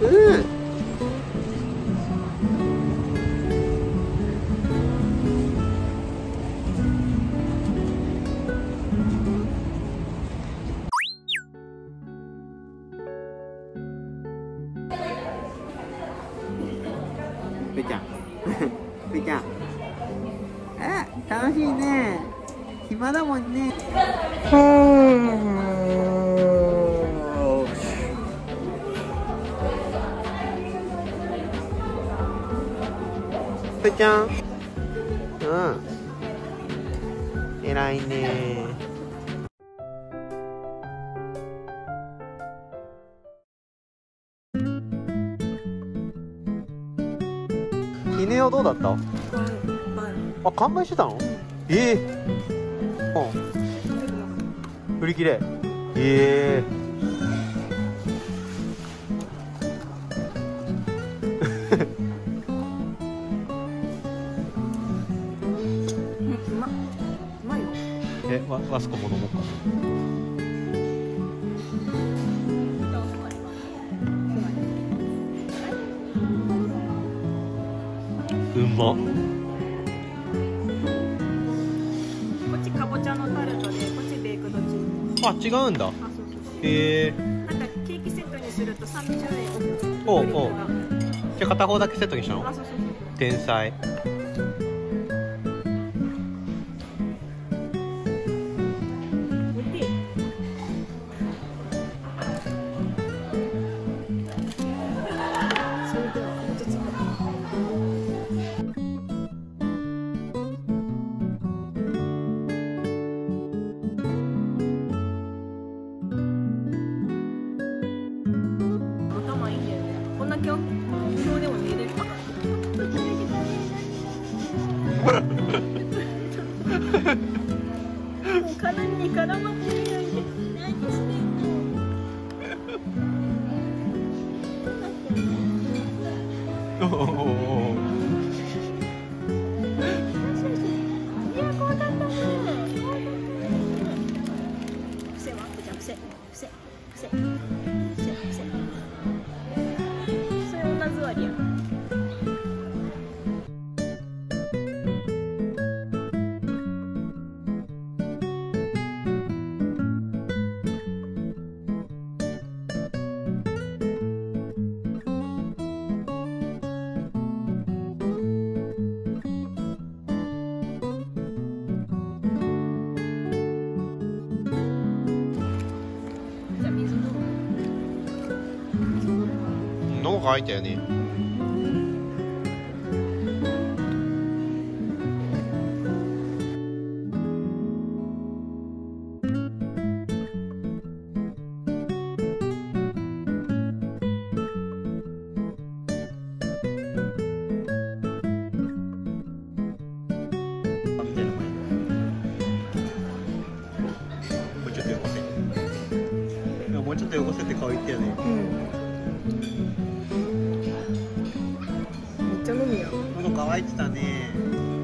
うん。ぺちゃん。ぺちゃん。あ楽しいね。暇だもんね。ぺちゃん。うん。偉いね犬用どうだった？あ完売してたの？ええ。うん。売り切れ。ええ。うまうまいよ。えわわすこも飲もうかうまっこっちかぼちゃのタルトでこっちベイクドチーズ。あ違うんだ。あそうそうへえなんかケーキセットにすると30円おうおじゃあ片方だけセットにしたの天才もう体に絡まっていたよね。もうちょっとよこせ。いやもうちょっとよこせって顔言ってよね。め乾いてたね。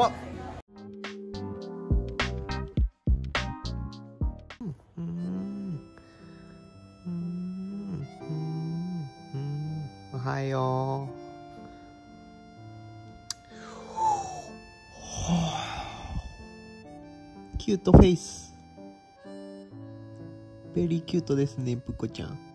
わうん。うん。うん。おはよう。キュートフェイス。ベリーキュートですねぷこちゃん。